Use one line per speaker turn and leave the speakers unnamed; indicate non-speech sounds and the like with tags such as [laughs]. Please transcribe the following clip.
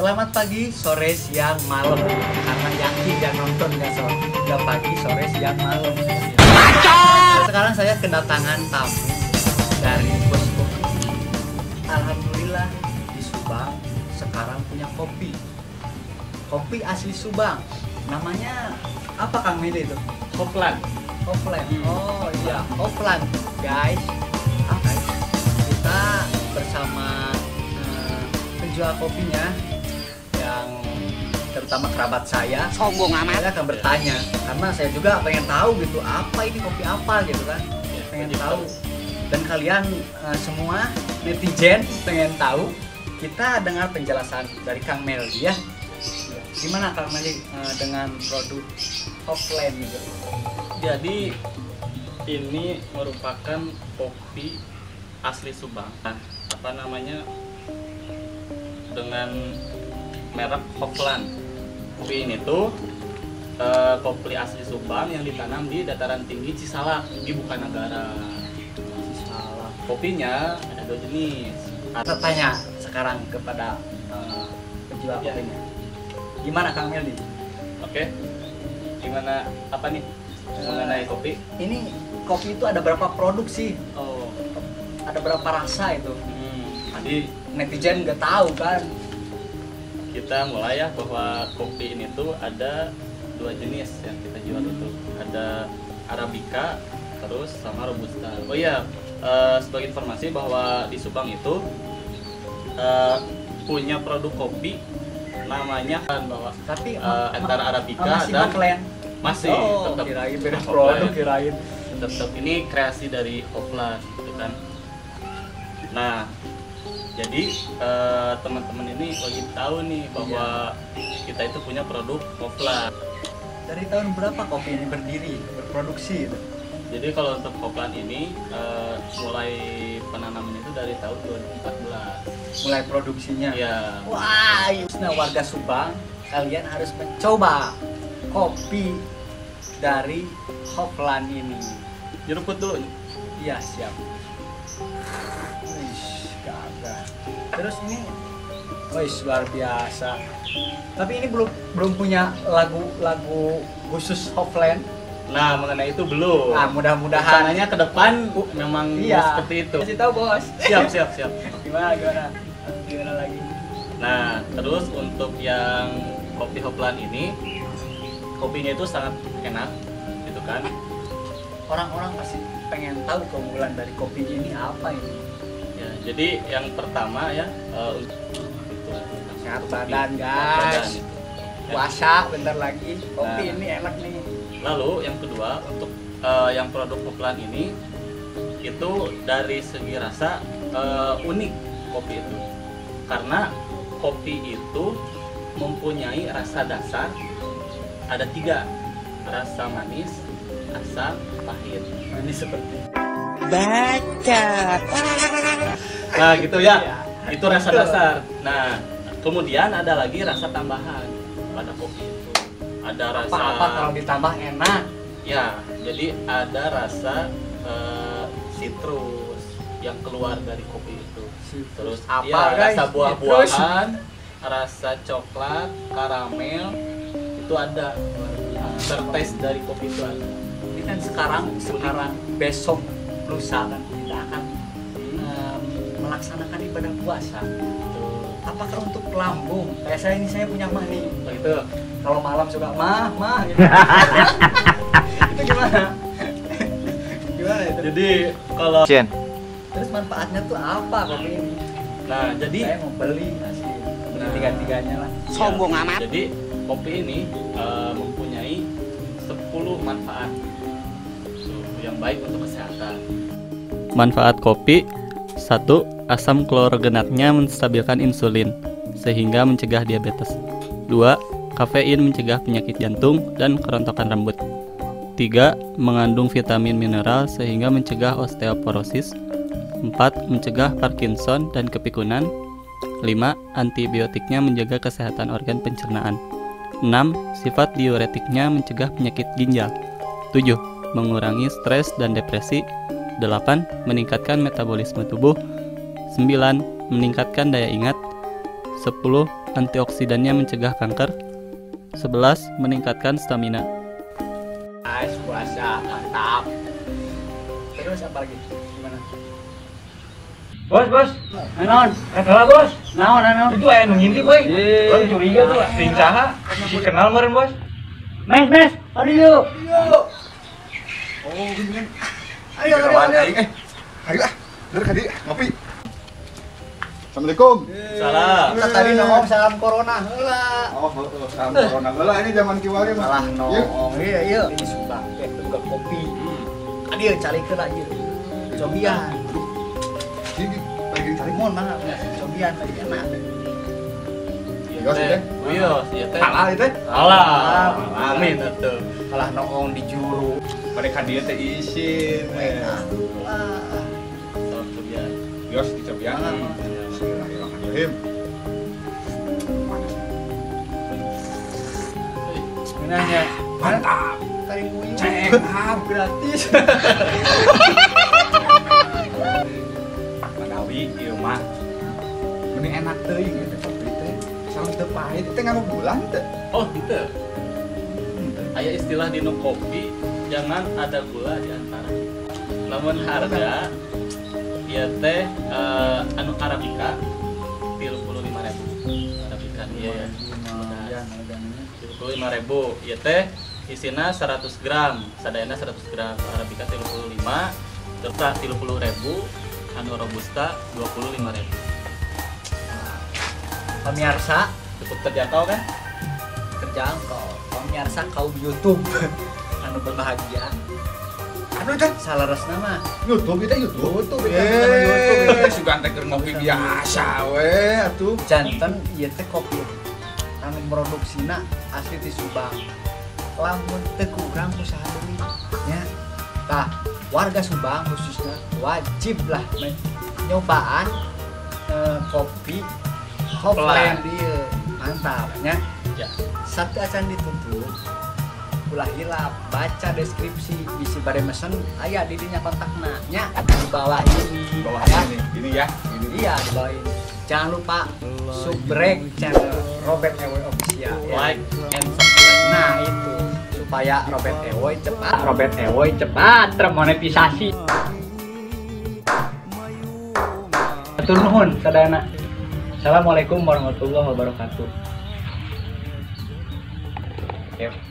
Selamat pagi, sore, siang, malam Karena yakin yang nonton nggak so nggak pagi, sore, siang, malam Sekarang saya kedatangan tamu dari bos kopi Alhamdulillah di Subang sekarang punya kopi Kopi asli Subang Namanya apa Kang Mili itu?
Koplan.
Offline. Oh iya, offline, guys. Apa? Kita bersama eh, penjual kopinya yang terutama kerabat saya.
sombong amat
Saya akan bertanya karena saya juga pengen tahu gitu apa ini kopi apa gitu kan.
Ya,
Pengen tahu. Dan kalian eh, semua netizen pengen tahu. Kita dengar penjelasan dari Kang Meldi ya. Gimana Kang Meldi eh, dengan produk offline gitu?
Jadi ini merupakan kopi asli Subang. Apa namanya? Dengan merek Hofland. Kopi ini tuh eh, kopi asli Subang yang ditanam di dataran tinggi Cisalak di Bukanagara.
Salah.
Kopinya ada dua jenis.
Kita tanya sekarang kepada eh, penjual
Ya.
kopinya. Gimana Kang Meldi?
Oke. Gimana apa nih mengenai kopi?
Ini kopi itu ada berapa produk sih?
Oh,
Ada berapa rasa itu?
hmm, jadi
Netizen nggak tahu kan?
Kita mulai ya bahwa kopi ini tuh ada dua jenis yang kita jual itu ada arabica terus sama robusta oh iya eh, sebagai informasi bahwa di Subang itu eh, punya produk kopi namanya kan bahwa
Tapi ma-
antara arabica
masih
dan
Hopland.
masih
oh,
tetap
kirain beda produk kirain.
tetap ini kreasi dari Hopland gitu kan nah jadi eh, teman-teman ini wajib tahu nih bahwa kita itu punya produk Hopland
Dari tahun berapa kopi ini berdiri, berproduksi
jadi kalau untuk Hopland ini eh, mulai penanaman itu dari tahun 2014
Mulai produksinya.
ya
Wah, nah warga Subang, kalian harus mencoba kopi dari Hopland ini.
jeruput dulu
Iya siap. Terus ini, wih luar biasa. Tapi ini belum belum punya lagu-lagu khusus Hopland.
nah mengenai itu belum
Nah, mudah-mudahan.
rencananya ke depan memang
Iya.
seperti itu
Kasih tahu bos.
siap siap siap [laughs]
gimana gimana? Gimana lagi?
Nah, terus untuk yang kopi Hopland ini, kopinya itu sangat enak, gitu kan?
Orang-orang pasti pengen tahu keunggulan dari kopi ini apa ini.
Jadi yang pertama ya, eh, untuk itu,
Sehat badan guys.
badan.
Puasa bentar lagi. Kopi
Nah.
ini enak nih.
Lalu yang kedua untuk eh, yang produk Hopland ini itu dari segi rasa eh, unik kopi itu, karena kopi itu mempunyai rasa dasar ada tiga, rasa manis, asam, pahit.
Ini seperti
bacot
Nah gitu ya,
Iya.
itu rasa dasar. Nah kemudian ada lagi rasa tambahan pada kopi itu. Ada rasa,
apa-apa kalau ditambah enak.
ya, jadi ada rasa eh, citrus yang keluar dari kopi itu. Terus
apa
ya,
guys?
rasa buah-buahan, rasa coklat, karamel itu ada. Tertaste dari kopi itu ada.
Ini kan sekarang sekarang besok lusa kan melaksanakan ibadah puasa. Apakah untuk lambung? Kayak saya ini saya punya mah nih.
Begitu.
Kalau malam suka mah mah. Gitu. [laughs] itu gimana? gimana itu?
Jadi kalau
Terus manfaatnya tuh apa kopi ini?
nah jadi
Saya mau beli asli. Beli
Nah.
tiga-tiganya lah.
sombong
Ya,
amat
Jadi kopi ini eh, mempunyai 10 manfaat yang baik untuk kesehatan. Manfaat kopi satu Asam klorogenatnya menstabilkan insulin sehingga mencegah diabetes. 2. Kafein mencegah penyakit jantung dan kerontokan rambut. 3. Mengandung vitamin mineral sehingga mencegah osteoporosis. 4. Mencegah Parkinson dan kepikunan. 5. Antibiotiknya menjaga kesehatan organ pencernaan. 6. Sifat diuretiknya mencegah penyakit ginjal. 7. Mengurangi stres dan depresi. 8. Meningkatkan metabolisme tubuh. 9. Meningkatkan daya ingat. 10. Antioksidannya mencegah kanker 11. Meningkatkan stamina
Ais puasa mantap. Terus apa lagi? Gimana?
Bos, bos. Naon? Kenal bos.
Naon naon?
Itu aya nu ngintip euy. Orang curiga tuh, ting saha? Si kenal meureun, bos.
Mes mes, aduh yuk.
Oh, gini kan.
Ayo ayo ayo.
Eh, ayo ah. Dari kadi ngopi. Assalamualaikum.
Salam
Kita tadi nongol salam corona heula.
Oh, oh, salam corona. Heula ini zaman kiwari mah.
Salah
Yuk.
nongol. Iya iya. Ini sumbang teh juga kopi. Adio cari ke lagi. Cobian.
Ini lagi cari
maaf ya. Cobian lagi enak.
Yos, teh.
Wios, iya teh
Halal itu.
Alah, amin atuh
Kalah nongol di juru.
Mereka dia teh isin.
Enak.
Yos dicobian. Bismillahirrahmanirrahim.
Minahnya.
Mantap.
Kari kuyu.
Cengap.
gratis.
Madawi ieu mah. Mending enak teuing gitu kopi teh. Salam teu pahit teh nganu bulan teh.
Oh gitu Aya istilah di kopi Jangan ada gula di antara Namun harga Iya teh eh, Anu Arabica Tilu puluh lima ribu Arabica iya ya lima ribu Iya teh Isina 100 gram Sadayana 100 gram Arabica tilu puluh lima Terus tilu puluh ribu Anu Robusta dua puluh lima ribu
Pemirsa,
Cukup terjangkau kan?
terjangkau. Pemirsa kaum YouTube [laughs] anu berbahagia.
Anu teh
Salah resna mah.
YouTube itu YouTube.
YouTube, sama YouTube,
teh keur ngopi biasa we atuh.
Janten ieu teh kopi anu produksina asli di Subang. Lamun teu kurang usaha deui nya. Tah, warga Subang khususnya wajib lah nyobaan eh, kopi
Pelan.
Hopland dia mantap nya.
Ya
Satu acan ditutup ulah hilap baca deskripsi bisi bare mesen aya di dinya kontakna nya di bawah ini
Bawah
ya.
ini, ini ya. Ini
Iya, di bawah ini. Jangan lupa subrek channel Robert Ewoy Official. ya.
Like and subscribe
Nah itu supaya Robert Ewoy cepat Robert Ewoy cepat termonetisasi. Atur nuhun sadayana. Assalamualaikum warahmatullahi wabarakatuh. Oke.